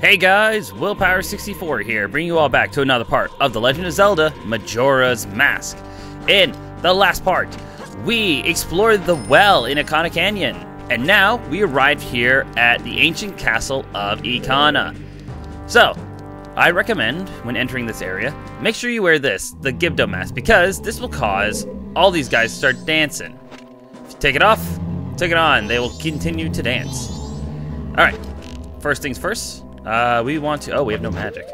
Hey guys, Willpower64 here, bringing you all back to another part of The Legend of Zelda Majora's Mask. In the last part, we explored the well in Ikana Canyon, and now we arrived here at the ancient castle of Ikana. So, I recommend, when entering this area, make sure you wear this, the Gibdo mask, because this will cause all these guys to start dancing. If you take it off, take it on, they will continue to dance. Alright, first things first, uh, we want to, oh, we have no magic.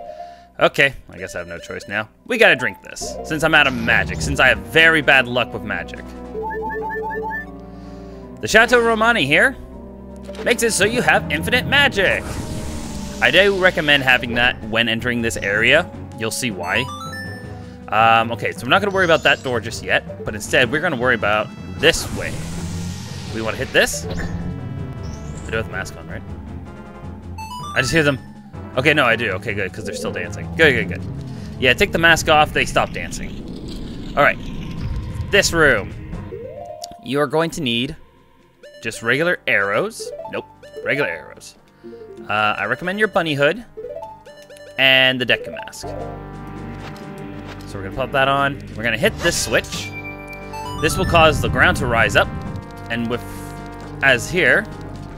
Okay, I guess I have no choice now. We gotta drink this, since I'm out of magic, since I have very bad luck with magic. The Chateau Romani here makes it so you have infinite magic. I do recommend having that when entering this area. You'll see why. Um, okay, so we're not going to worry about that door just yet, but instead we're going to worry about this way. We want to hit this. I do have the mask on, right? I just hear them. Okay, no, I do. Okay, good, because they're still dancing. Good, good, good. Yeah, take the mask off, they stop dancing. All right, this room. You are going to need just regular arrows. Nope, regular arrows. Uh, I recommend your bunny hood and the Deku mask. So we're gonna pop that on. We're gonna hit this switch. This will cause the ground to rise up, and with as here,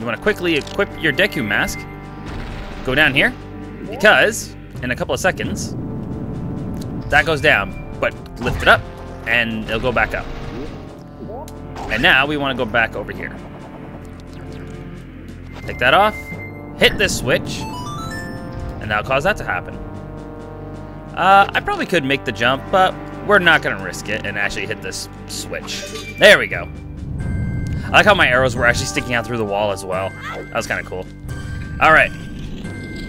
you want to quickly equip your Deku mask. Go down here, because in a couple of seconds, that goes down, but lift it up, and it'll go back up. And now we want to go back over here. Take that off, hit this switch, and that'll cause that to happen. Uh, I probably could make the jump, but we're not going to risk it and actually hit this switch. There we go. I like how my arrows were actually sticking out through the wall as well. That was kind of cool. All right.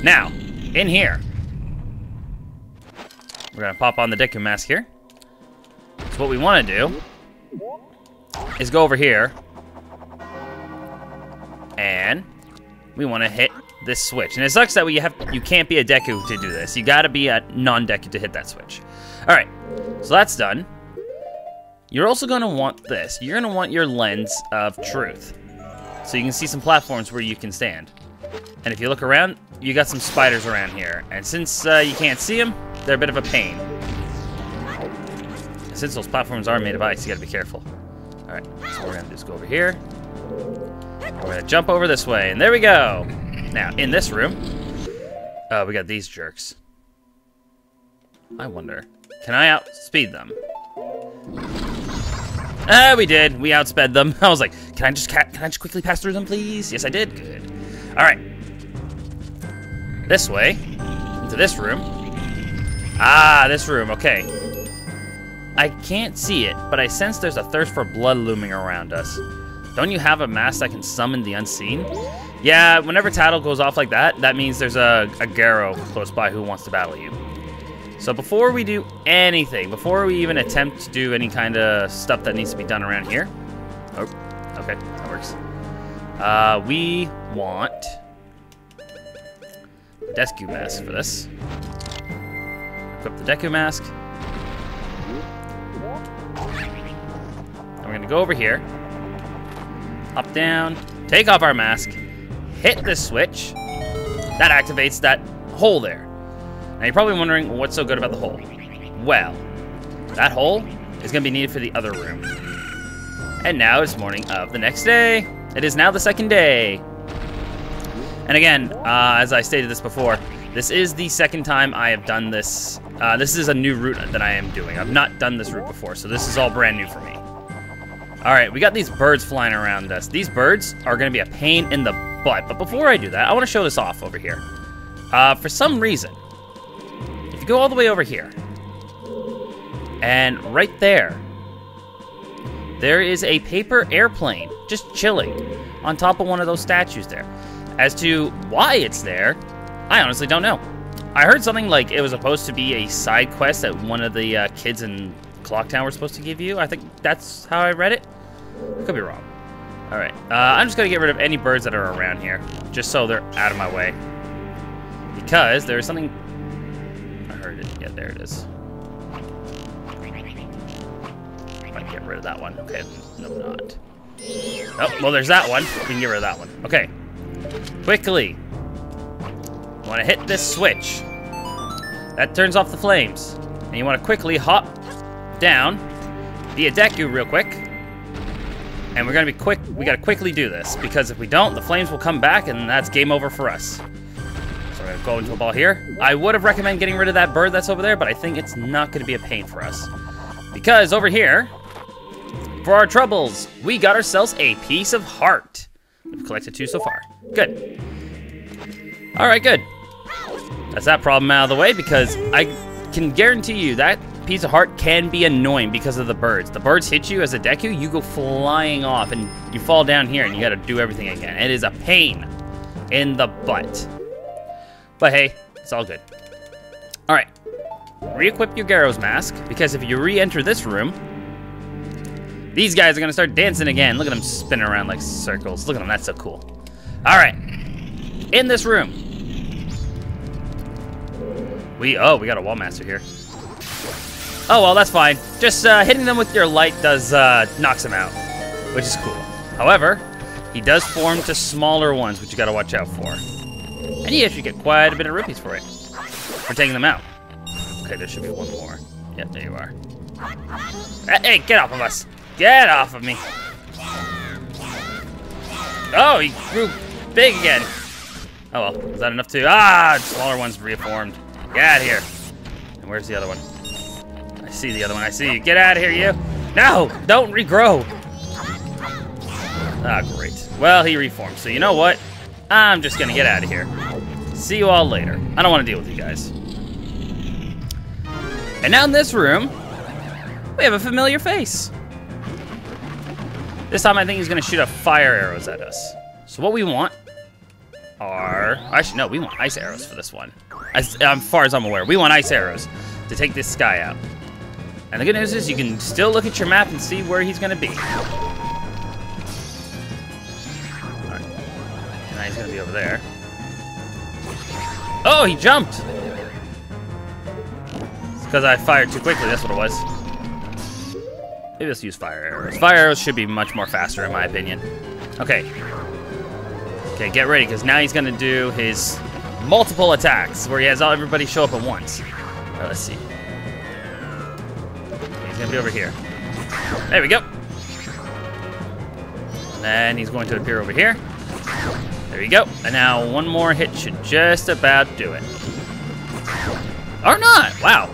Now, in here, we're to pop on the Deku mask here. So what we want to do is go over here and we want to hit this switch. And it sucks that we have you can't be a Deku to do this. You got to be a non-Deku to hit that switch. All right, so that's done. You're also to want this. You're to want your lens of truth. So you can see some platforms where you can stand. And if you look around, you got some spiders around here. And since uh, you can't see them, they're a bit of a pain. Since those platforms are made of ice, you got to be careful. All right, so we're to just go over here. We're to jump over this way, and there we go. Now, in this room, uh, we got these jerks. I wonder, can I outspeed them? Ah, we did. We outsped them. I was like, can I just can I just quickly pass through them, please? Yes, I did. Good. All right. This way, into this room. Ah, this room. Okay. I can't see it, but I sense there's a thirst for blood looming around us. Don't you have a mask that can summon the unseen? Yeah, whenever Tatl goes off like that, that means there's a, a Garo close by who wants to battle you. So before we do anything, before we even attempt to do any kind of stuff that needs to be done around here, oh, okay, that works. Uh, we want the Deku mask for this. Equip the Deku mask. And we're gonna go over here, up, down, take off our mask, hit this switch. That activates that hole there. Now you're probably wondering what's so good about the hole. Well, that hole is to be needed for the other room. And now it's morning of the next day. It is now the second day. And again, uh, as I stated this before, this is the second time I have done this. Uh, this is a new route that I am doing. I've not done this route before, so this is all brand new for me. All right, we got these birds flying around us. These birds are going to be a pain in the butt. But before I do that, I want to show this off over here. Uh, for some reason, if you go all the way over here, and right there, there is a paper airplane just chilling on top of one of those statues there. As to why it's there, I honestly don't know. I heard something like it was supposed to be a side quest that one of the uh, kids in Clocktown were supposed to give you. I think that's how I read it. I could be wrong. All right, uh, I'm just gonna get rid of any birds that are around here, just so they're out of my way. Because there's something, I heard it, yeah, there it is. Might get rid of that one, okay, no not. Oh, well there's that one, we can get rid of that one. Okay, quickly. You want to hit this switch. That turns off the flames. And you want to quickly hop down the Deku real quick. And we're gonna be quick, we gotta quickly do this, because if we don't, the flames will come back and that's game over for us. So we're gonna go into a ball here. I would have recommended getting rid of that bird that's over there, but I think it's not gonna be a pain for us. Because over here, for our troubles, we got ourselves a piece of heart. We've collected two so far. Good. All right, good. That's that problem out of the way because I can guarantee you that piece of heart can be annoying because of the birds. The birds hit you as a Deku, you go flying off and you fall down here and you gotta do everything again. It is a pain in the butt. But hey, it's all good. All right, re-equip your Garo's mask because if you re-enter this room, these guys are gonna start dancing again. Look at them spinning around like circles. Look at them, that's so cool. All right, in this room, we, oh, we got a wall master here. Oh, well, that's fine. Just uh, hitting them with your light does, uh, knocks them out, which is cool. However, he does form to smaller ones, which you gotta watch out for. And you actually get quite a bit of rupees for it, for taking them out. Okay, there should be one more. Yep, there you are. Hey, get off of us! Get off of me! Oh, he grew big again. Oh well, is that enough to... Ah, smaller ones reformed. Get out of here. And where's the other one? I see the other one. I see you. Get out of here, you. No, don't regrow. Ah, great. Well, he reformed. So you know what? I'm just to get out of here. See you all later. I don't want to deal with you guys. And now in this room, we have a familiar face. This time I think he's to shoot up fire arrows at us. So what we want are... Actually, no, we want ice arrows for this one. As, as far as I'm aware, we want ice arrows to take this guy out. And the good news is you can still look at your map and see where he's going to be. Alright. Now he's going to be over there. Oh, he jumped! It's because I fired too quickly, that's what it was. Maybe let's use fire arrows. Fire arrows should be much more faster, in my opinion. Okay. Okay, get ready, because now he's to do his multiple attacks, where he has all everybody show up at once. Let's see He's gonna be over here. There we go. And then he's going to appear over here. There you go. And now one more hit should just about do it. Or not! Wow.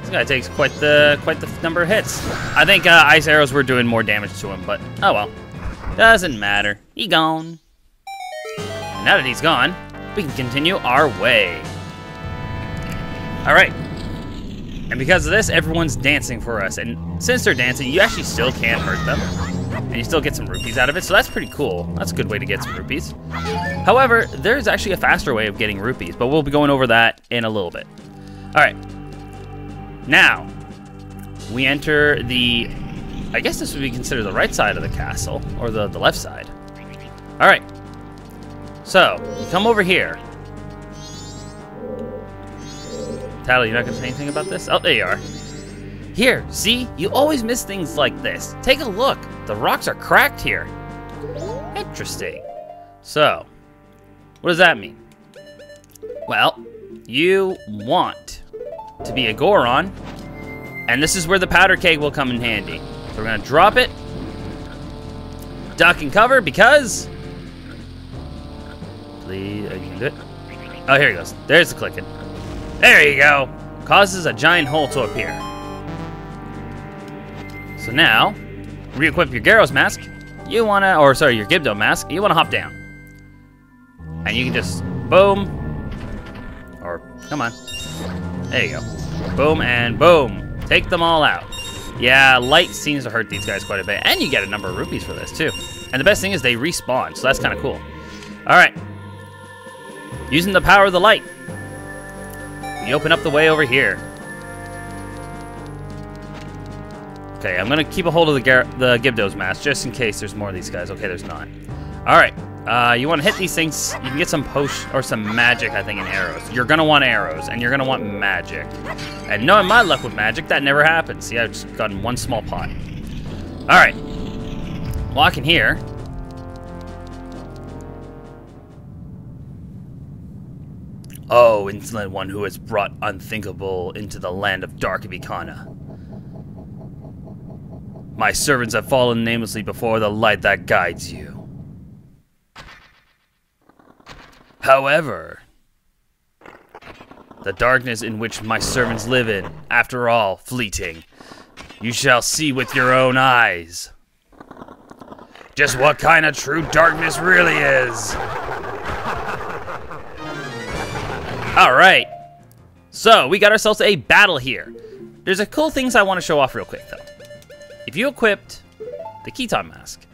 This guy takes quite the quite the number of hits. I think uh, ice arrows were doing more damage to him, but oh well. Doesn't matter. He gone. Now that he's gone, we can continue our way. All right. And because of this, everyone's dancing for us. And since they're dancing, you actually still can hurt them. And you still get some rupees out of it, so that's pretty cool. That's a good way to get some rupees. However, there's actually a faster way of getting rupees, but we'll be going over that in a little bit. All right. Now, we enter the... I guess this would be considered the right side of the castle, or the, the left side. All right. So, you come over here. Tyler, you're not gonna say anything about this? Oh, there you are. Here, see? You always miss things like this. Take a look. The rocks are cracked here. Interesting. So, what does that mean? Well, you want to be a Goron, and this is where the powder keg will come in handy. So we're gonna drop it, duck and cover because. Uh. Oh, here he goes. There's the clicking. There you go. Causes a giant hole to appear. So now, re-equip your Garo's mask. You wanna, or sorry, your Gibdo mask. You wanna hop down. And you can just, boom. Or, come on. There you go. Boom and boom. Take them all out. Yeah, light seems to hurt these guys quite a bit. And you get a number of rupees for this, too. And the best thing is they respawn, so that's kind of cool. All right. Using the power of the light, we open up the way over here. Okay, I'm gonna keep a hold of the Gar the Gibdo's mask just in case there's more of these guys. Okay, there's not. All right, uh, you want to hit these things. You can get some potion or some magic, I think, in arrows. You're gonna want arrows, and you're gonna want magic. And knowing my luck with magic, that never happens. See, I've just gotten one small pot. All right, walking here. Oh, insolent one who has brought unthinkable into the land of dark Avikana. My servants have fallen namelessly before the light that guides you. However, the darkness in which my servants live in, after all, fleeting, you shall see with your own eyes. Just what kind of true darkness really is. Alright. So, we got ourselves a battle here. There's a cool things I want to show off real quick, though. If you equipped the Keaton Mask,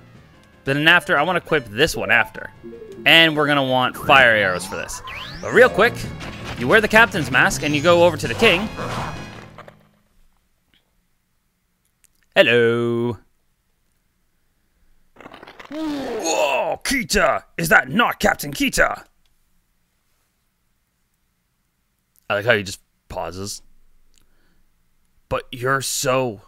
then after, I want to equip this one after. And we're going to want fire arrows for this. But real quick, you wear the Captain's Mask and you go over to the King. Hello. Whoa, Keeta! Is that not Captain Keeta? I like how he just pauses. But you're so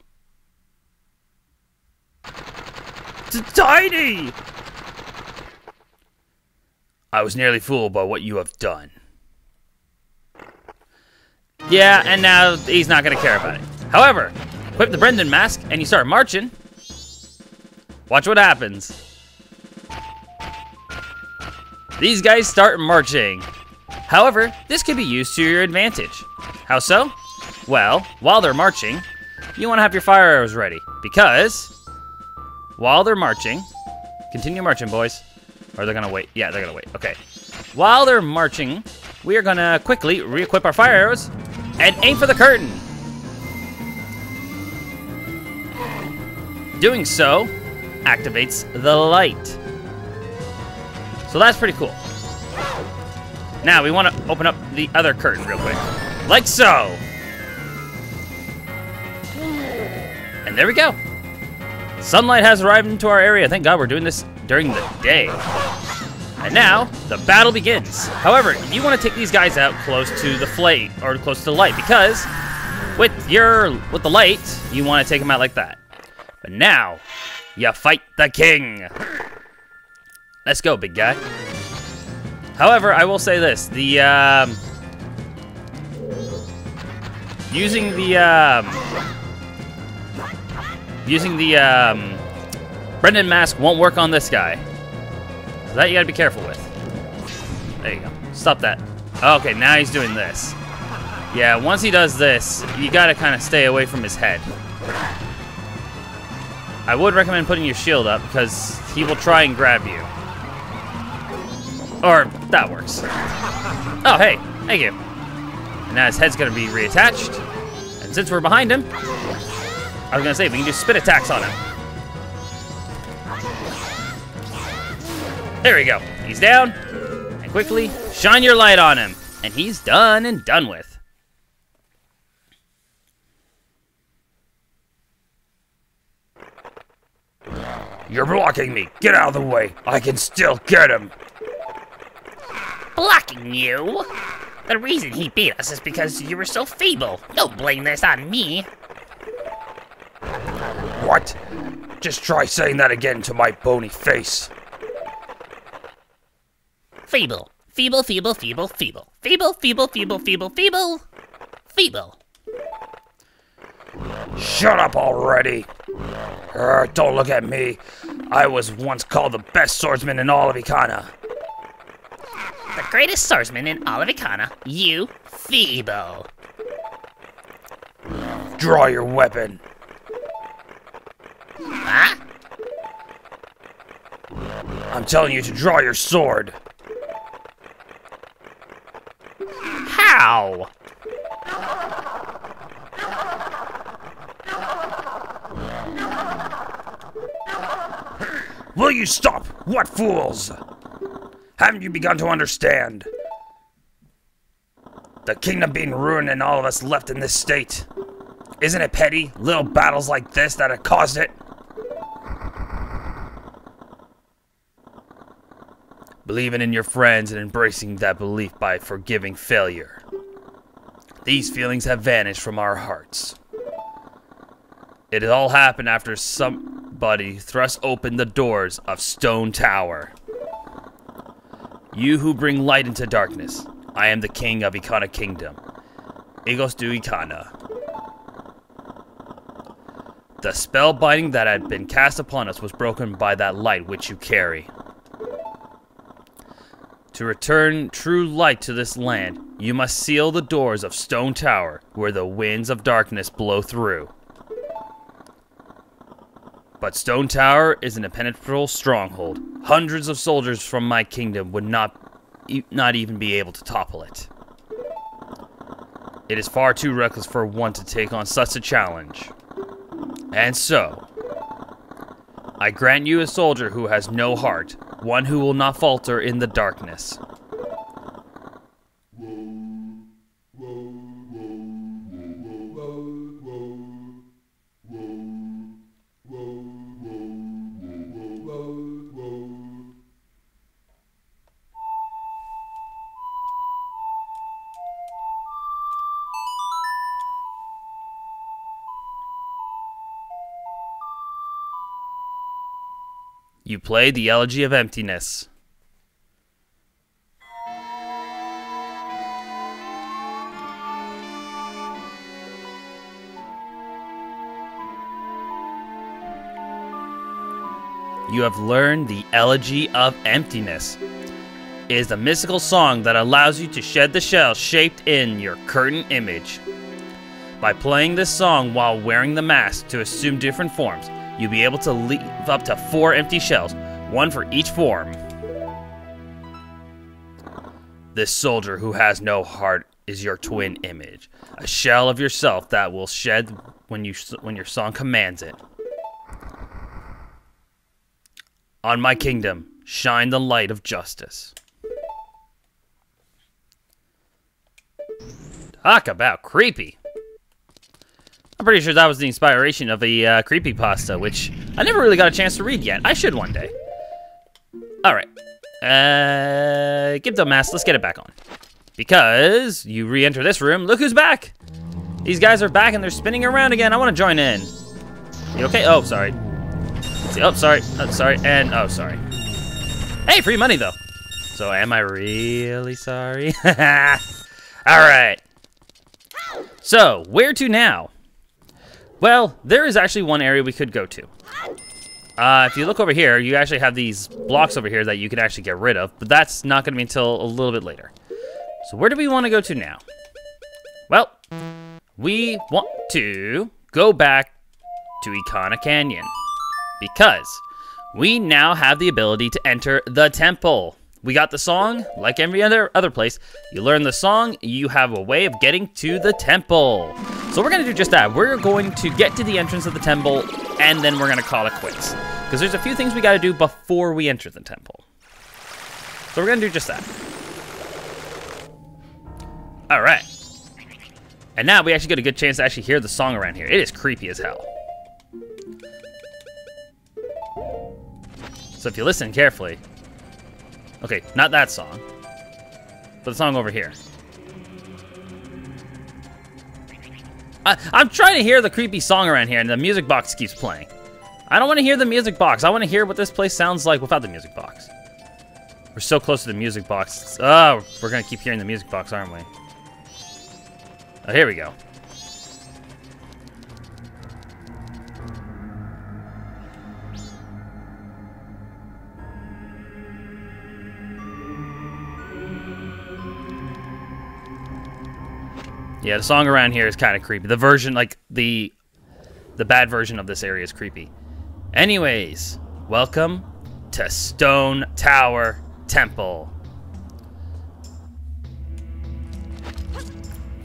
tiny. I was nearly fooled by what you have done. Yeah, and now he's not gonna care about it. However, equip the Bremen mask and you start marching. Watch what happens. These guys start marching. However, this could be used to your advantage. How so? Well, while they're marching, you want to have your fire arrows ready because while they're marching, continue marching, boys. Or they're gonna wait. Yeah, they're gonna wait. Okay. While they're marching, we are gonna quickly re-equip our fire arrows and aim for the curtain. Doing so activates the light. So that's pretty cool. Now we want to open up the other curtain real quick. Like so. And there we go. Sunlight has arrived into our area. Thank God we're doing this during the day. And now, the battle begins. However, you want to take these guys out close to the flame, or close to the light, because with your, with the light, you want to take them out like that. But now, you fight the king. Let's go, big guy. However, I will say this, the, um, using the, um, using the, um, Bremen mask won't work on this guy. So that you gotta be careful with. There you go. Stop that. Okay, now he's doing this. Yeah, once he does this, you gotta kind of stay away from his head. I would recommend putting your shield up because he will try and grab you. Or, that works. Oh, hey, thank you. And now his head's gonna be reattached. And since we're behind him, I was gonna say, we can do spit attacks on him. There we go. He's down. And quickly, shine your light on him. And he's done and done with. You're blocking me. Get out of the way. I can still get him. Blocking you? The reason he beat us is because you were so feeble. Don't blame this on me. What? Just try saying that again to my bony face. Feeble. Feeble, feeble, feeble, feeble. Feeble, feeble, feeble, feeble, feeble. Feeble. Shut up already. Uh, don't look at me. I was once called the best swordsman in all of Ikana. The greatest swordsman in all of Ikana. You, feeble. Draw your weapon. Huh? I'm telling you to draw your sword. How? Will you stop? What fools? Haven't you begun to understand? The kingdom being ruined and all of us left in this state. Isn't it petty? Little battles like this that have caused it? Believing in your friends and embracing that belief by forgiving failure. These feelings have vanished from our hearts. It all happened after somebody thrust open the doors of Stone Tower. You who bring light into darkness, I am the king of Ikana Kingdom. Igos du Ikana. The spell binding that had been cast upon us was broken by that light which you carry. To return true light to this land, you must seal the doors of Stone Tower, where the winds of darkness blow through. But Stone Tower is an impenetrable stronghold. Hundreds of soldiers from my kingdom would not, e- not even be able to topple it. It is far too reckless for one to take on such a challenge. And so, I grant you a soldier who has no heart, one who will not falter in the darkness. You play the Elegy of Emptiness. You have learned the Elegy of Emptiness. It is a mystical song that allows you to shed the shell shaped in your curtain image. By playing this song while wearing the mask to assume different forms, you'll be able to leave up to four empty shells, one for each form. This soldier who has no heart is your twin image, a shell of yourself that will shed when you when your song commands it. On my kingdom, shine the light of justice. Talk about creepy. I'm pretty sure that was the inspiration of a uh, creepy pasta, which I never really got a chance to read yet. I should one day. All right, uh, give the mask. Let's get it back on, because you re-enter this room. Look who's back. These guys are back and they're spinning around again. I want to join in. You okay? Oh, sorry. Oh, sorry. Oh, sorry. And oh, sorry. Hey, free money though. So am I really sorry? All right. So where to now? Well, there is actually one area we could go to. Uh, if you look over here, you actually have these blocks over here that you can actually get rid of, but that's not going to be until a little bit later. So where do we want to go to now? Well, we want to go back to Ikana Canyon because we now have the ability to enter the temple. We got the song, like every other other place. You learn the song, you have a way of getting to the temple. So we're gonna do just that. We're going to get to the entrance of the temple, and then we're gonna call it quits. Because there's a few things we gotta do before we enter the temple. So we're gonna do just that. All right. And now we actually get a good chance to actually hear the song around here. It is creepy as hell. So if you listen carefully, okay, not that song, but the song over here. I, I'm trying to hear the creepy song around here, and the music box keeps playing. I don't want to hear the music box. I want to hear what this place sounds like without the music box. We're so close to the music box. Oh, we're going to keep hearing the music box, aren't we? Oh, here we go. Yeah, the song around here is kind of creepy. The version, like the the bad version of this area is creepy. Anyways, welcome to Stone Tower Temple.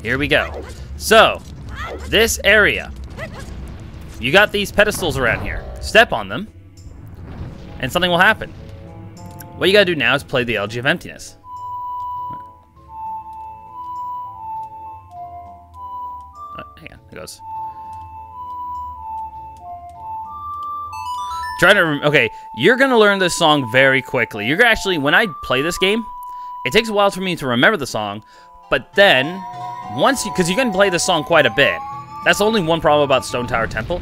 Here we go. So, this area, you got these pedestals around here. Step on them, and something will happen. What you gotta do now is play the Elegy of Emptiness. Trying to okay, you're gonna learn this song very quickly. You're gonna actually when I play this game, it takes a while for me to remember the song, but then once you because you can play this song quite a bit. That's only one problem about Stone Tower Temple.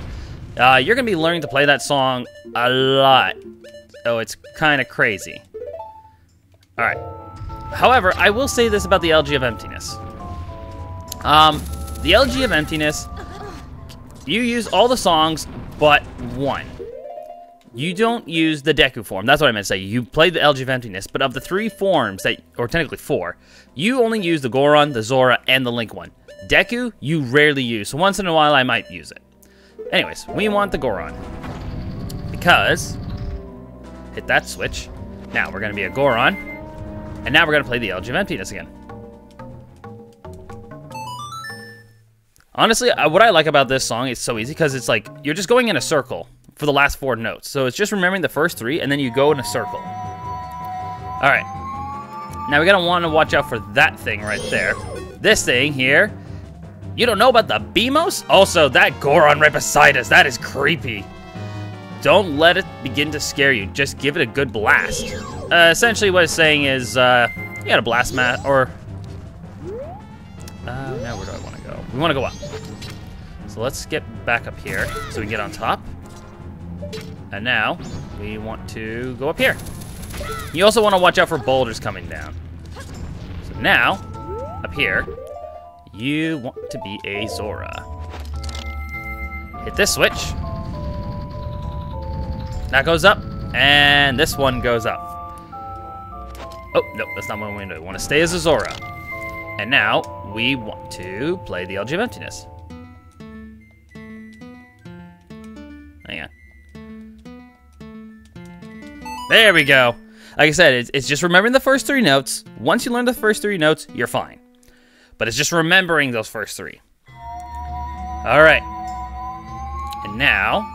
Uh, you're gonna be learning to play that song a lot. Oh, it's kind of crazy. All right. However, I will say this about the Elegy of Emptiness. Um, the Elegy of Emptiness, you use all the songs but one. You don't use the Deku form. That's what I meant to say. You played the Elegy of Emptiness, but of the three forms that, or technically four, you only use the Goron, the Zora, and the Link one. Deku, you rarely use. So once in a while, I might use it. Anyways, we want the Goron because hit that switch. Now we're gonna be a Goron, and now we're gonna play the Elegy of Emptiness again. Honestly, what I like about this song is so easy because it's like you're just going in a circle for the last four notes. So it's just remembering the first three, and then you go in a circle. All right. Now we're gonna want to watch out for that thing right there. This thing here. You don't know about the Beamos? Also, that Goron right beside us, that is creepy. Don't let it begin to scare you. Just give it a good blast. Uh, essentially, what it's saying is, uh, you got a blast mat, or... We want to go up. So let's get back up here so we can get on top. And now, we want to go up here. You also want to watch out for boulders coming down. So now, up here, you want to be a Zora. Hit this switch. That goes up, and this one goes up. Oh, no, that's not want to do. We want to stay as a Zora. And now, we want to play the Elegy of Emptiness. Hang on. There we go. Like I said, it's, it's just remembering the first three notes. Once you learn the first three notes, you're fine. But it's just remembering those first three. All right. And now,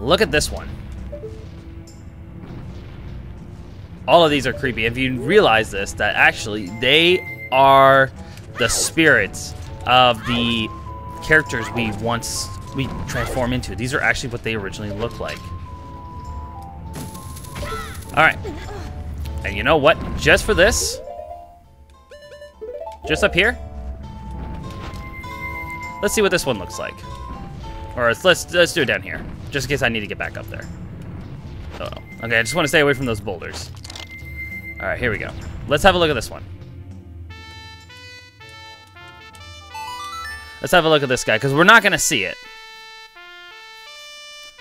look at this one. All of these are creepy. If you realize this, that actually they are the spirits of the characters we once we transform into. These are actually what they originally looked like. All right. And you know what? Just for this, just up here, let's see what this one looks like. Or let's let's, let's do it down here, just in case I need to get back up there. Oh, okay. I just want to stay away from those boulders. All right, here we go. Let's have a look at this one. Let's have a look at this guy, because we're not going to see it.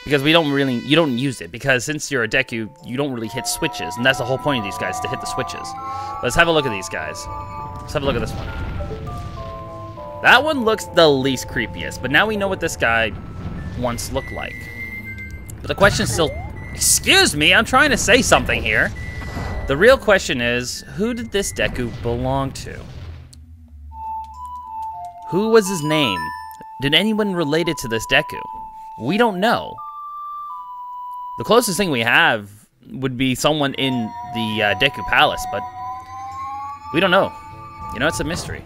Because we don't really, you don't use it, because since you're a Deku, you don't really hit switches, and that's the whole point of these guys, to hit the switches. Let's have a look at these guys. Let's have a look at this one. That one looks the least creepiest, but now we know what this guy once looked like. But the question still, excuse me, I'm trying to say something here. The real question is, who did this Deku belong to? Who was his name? Did anyone related to this Deku? We don't know. The closest thing we have would be someone in the uh, Deku Palace, but we don't know. You know, it's a mystery.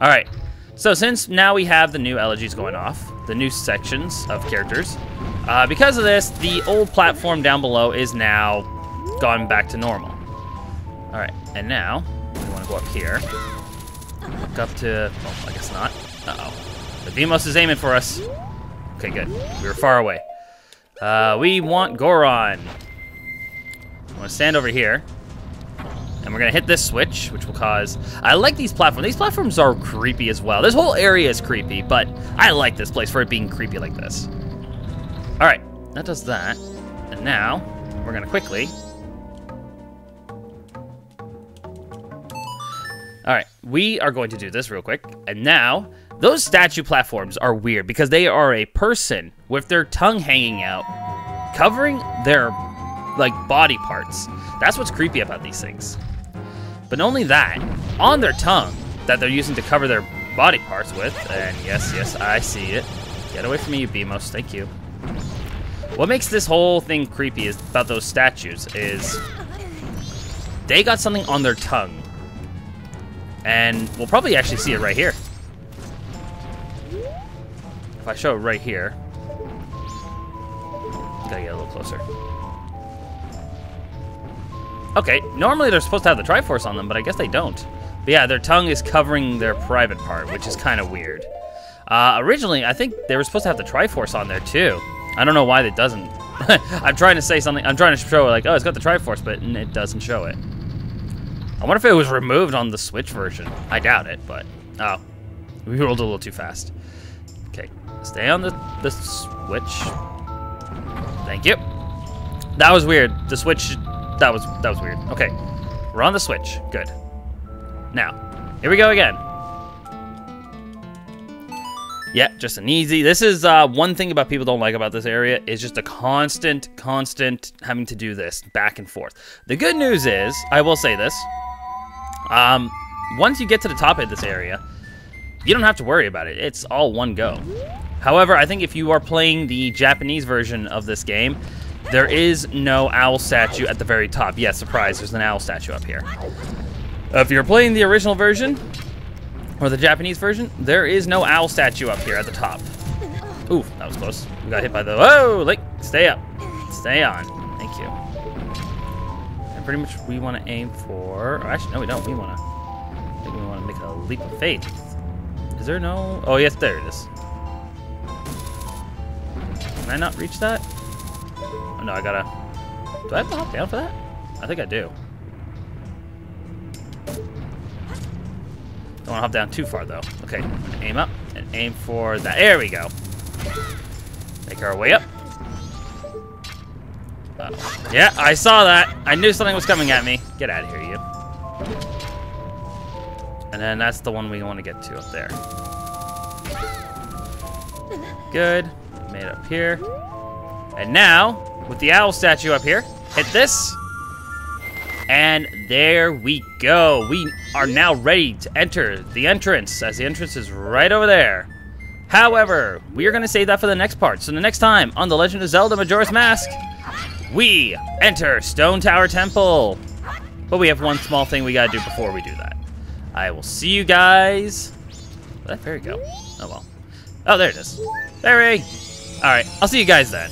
All right. So since now we have the new elegies going off, the new sections of characters, uh, because of this, the old platform down below is now gone back to normal. All right, and now we want to go up here. Look up to, I guess not. Uh-oh. The Beamos is aiming for us. Okay, good. We were far away. Uh, we want Goron. I'm gonna stand over here. And we're gonna hit this switch, which will cause... I like these platforms. These platforms are creepy as well. This whole area is creepy, but I like this place for it being creepy like this. All right, that does that. And now, we're gonna quickly... All right, we are going to do this real quick. And now, those statue platforms are weird because they are a person with their tongue hanging out, covering their, like, body parts. That's what's creepy about these things. But not only that, on their tongue that they're using to cover their body parts with, and yes, yes, I see it. Get away from me, you Beamos, thank you. What makes this whole thing creepy is about those statues is they got something on their tongue. And we'll probably actually see it right here. If I show it right here. Gotta get a little closer. Okay, normally they're supposed to have the Triforce on them, but I guess they don't. But yeah, their tongue is covering their private part, which is kind of weird. Uh, originally, I think they were supposed to have the Triforce on there too. I don't know why it doesn't. I'm trying to say something. I'm trying to show like, oh, it's got the Triforce, but it doesn't show it. I wonder if it was removed on the Switch version. I doubt it, but oh, we rolled a little too fast. Okay, stay on the the Switch. Thank you. That was weird. The Switch. That was that was weird. Okay, we're on the Switch. Good. Now, here we go again. Yeah, just an easy. This is uh, one thing about people don't like about this area is just a constant, constant having to do this back and forth. The good news is, I will say this, um, once you get to the top of this area, you don't have to worry about it. It's all one go. However, I think if you are playing the Japanese version of this game, there is no owl statue at the very top. Yes, surprise, there's an owl statue up here. If you're playing the original version, or the Japanese version, there is no owl statue up here at the top. Ooh, that was close. We got hit by the... Whoa! Like, stay up. Stay on. And pretty much we want to aim for... Actually, no, we don't. We want to... We want to make a leap of faith. Is there no... Oh, yes, there it is. Can I not reach that? Oh, no, I gotta... Do I have to hop down for that? I think I do. Don't want to hop down too far, though. Okay, aim up and aim for that. There we go. Make our way up. Uh, yeah, I saw that. I knew something was coming at me. Get out of here, you. And then that's the one we want to get to up there. Good. Made up here. And now, with the owl statue up here, hit this. And there we go. We are now ready to enter the entrance, as the entrance is right over there. However, we are going to save that for the next part. So the next time on The Legend of Zelda Majora's Mask, we enter Stone Tower Temple. But we have one small thing we got to do before we do that. I will see you guys. That fairy go? Oh, well. Oh, there it is. Fairy! Alright, I'll see you guys then.